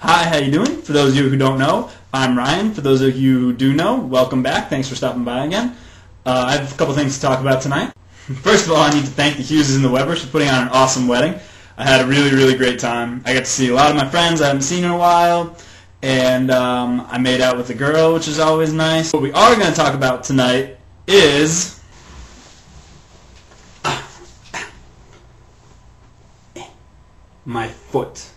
Hi, how you doing? For those of you who don't know, I'm Ryan. For those of you who do know, welcome back. Thanks for stopping by again. Uh, I have a couple things to talk about tonight. First of all, I need to thank the Hugheses and the Webbers for putting on an awesome wedding. I had a really, really great time. I got to see a lot of my friends I haven't seen in a while, and um, I made out with a girl, which is always nice. What we are going to talk about tonight is my foot.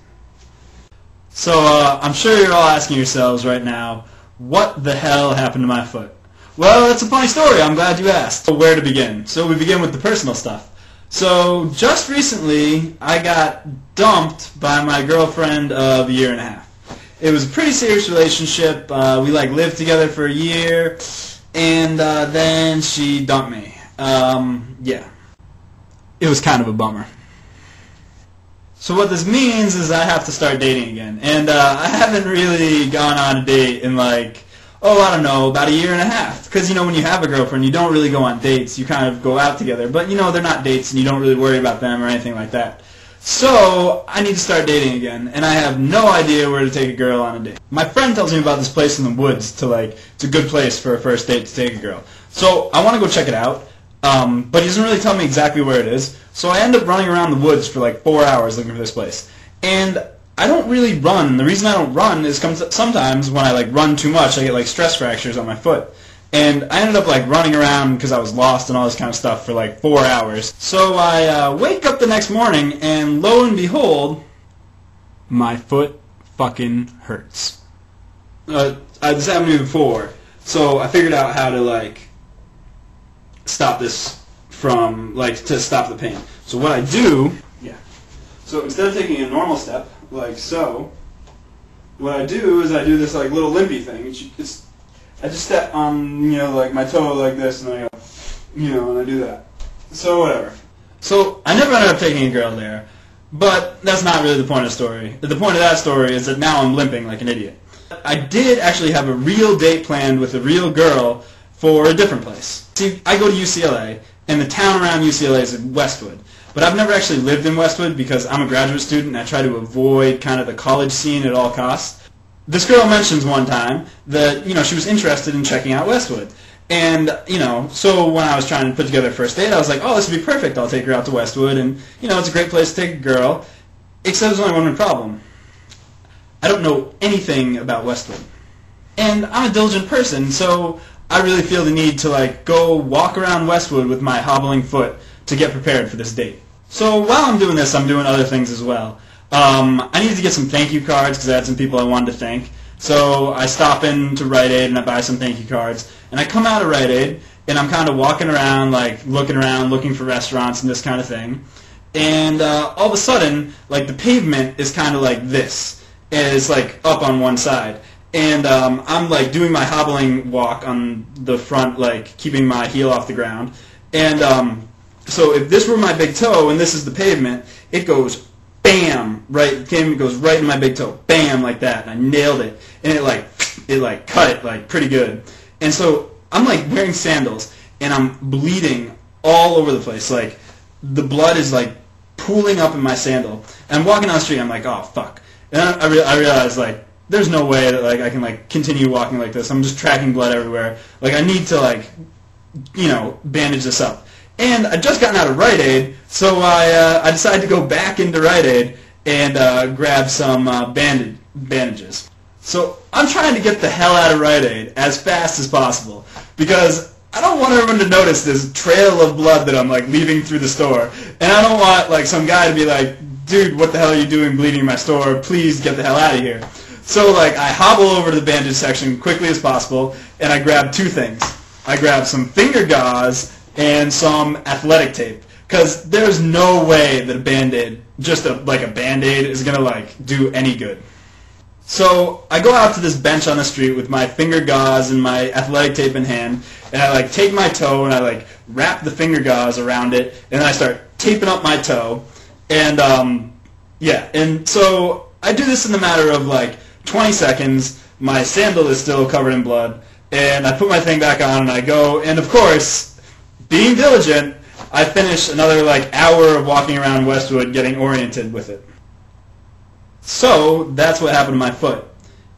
So uh, I'm sure you're all asking yourselves right now, what the hell happened to my foot? Well, it's a funny story. I'm glad you asked. So where to begin? So we begin with the personal stuff. So just recently, I got dumped by my girlfriend of a year and a half. It was a pretty serious relationship. Uh, we like lived together for a year, and uh, then she dumped me. Um, yeah, it was kind of a bummer. So what this means is I have to start dating again, and uh, I haven't really gone on a date in like oh, I don't know, about a year and a half. Because, you know, when you have a girlfriend, you don't really go on dates. You kind of go out together. But, you know, they're not dates, and you don't really worry about them or anything like that. So, I need to start dating again, and I have no idea where to take a girl on a date. My friend tells me about this place in the woods to, like, it's a good place for a first date to take a girl. So, I want to go check it out. Um, but he doesn't really tell me exactly where it is. So I end up running around the woods for like four hours looking for this place. And I don't really run. The reason I don't run is sometimes when I like run too much, I get like stress fractures on my foot. And I ended up like running around because I was lost and all this kind of stuff for like four hours. So I uh, wake up the next morning and lo and behold, my foot fucking hurts. Uh, this happened to me before, so I figured out how to like stop this from like to stop the pain. So what I do, yeah. So instead of taking a normal step, like so. What I do is I do this like little limpy thing. It's, it's I just step on you know like my toe like this and I go you know and I do that. So whatever. So I never ended up taking a girl there, but that's not really the point of the story. The point of that story is that now I'm limping like an idiot. I did actually have a real date planned with a real girl for a different place. See, I go to UCLA, and the town around UCLA is Westwood. But I've never actually lived in Westwood because I'm a graduate student and I try to avoid kind of the college scene at all costs. This girl mentions one time that, you know, she was interested in checking out Westwood. And, you know, so when I was trying to put together a first date, I was like, oh, this would be perfect. I'll take her out to Westwood. And, you know, it's a great place to take a girl. Except there's only one problem. I don't know anything about Westwood. And I'm a diligent person, so I really feel the need to, like, go walk around Westwood with my hobbling foot to get prepared for this date. So while I'm doing this, I'm doing other things as well. Um, I needed to get some thank you cards because I had some people I wanted to thank. So I stop in to Rite Aid and I buy some thank you cards. And I come out of Rite Aid and I'm kind of walking around, like looking around, looking for restaurants and this kind of thing. And uh, all of a sudden, like the pavement is kind of like this. And it's like up on one side. And um, I'm like doing my hobbling walk on the front, like keeping my heel off the ground. And um, so if this were my big toe and this is the pavement, it goes bam right. The pavement goes right in my big toe, bam like that, and I nailed it, and it like it like cut it like pretty good. And so I'm like wearing sandals and I'm bleeding all over the place. Like the blood is like pooling up in my sandal. And I'm walking down the street. I'm like, oh fuck. And I, I, re- I realize like there's no way that like I can like continue walking like this. I'm just tracking blood everywhere. Like I need to like you know bandage this up. And I'd just gotten out of Rite Aid, so I, uh, I decided to go back into Rite Aid and uh, grab some uh, bandage, bandages. So I'm trying to get the hell out of Rite Aid as fast as possible because I don't want everyone to notice this trail of blood that I'm like leaving through the store, and I don't want like some guy to be like, "Dude, what the hell are you doing bleeding in my store? Please get the hell out of here." So like I hobble over to the bandage section quickly as possible, and I grab two things. I grab some finger gauze and some athletic tape because there's no way that a band-aid just a, like a band-aid is gonna like do any good so i go out to this bench on the street with my finger gauze and my athletic tape in hand and i like take my toe and i like wrap the finger gauze around it and i start taping up my toe and um, yeah and so i do this in the matter of like 20 seconds my sandal is still covered in blood and i put my thing back on and i go and of course being diligent, I finish another like hour of walking around Westwood getting oriented with it. So that's what happened to my foot.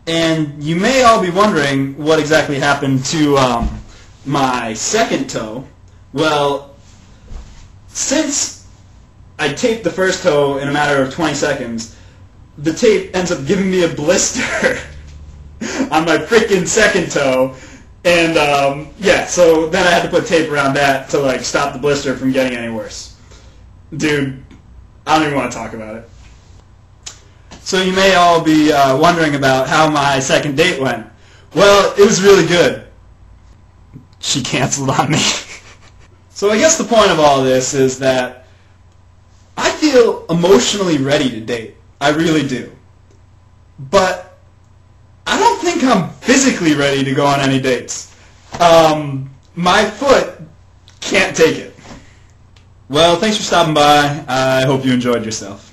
And you may all be wondering what exactly happened to um, my second toe. Well, since I taped the first toe in a matter of 20 seconds, the tape ends up giving me a blister on my freaking second toe. And um, yeah, so then I had to put tape around that to like stop the blister from getting any worse. Dude, I don't even want to talk about it. So you may all be uh, wondering about how my second date went. Well, it was really good. She canceled on me. so I guess the point of all this is that I feel emotionally ready to date. I really do. But I don't think I'm physically ready to go on any dates. Um, my foot can't take it. Well, thanks for stopping by. I hope you enjoyed yourself.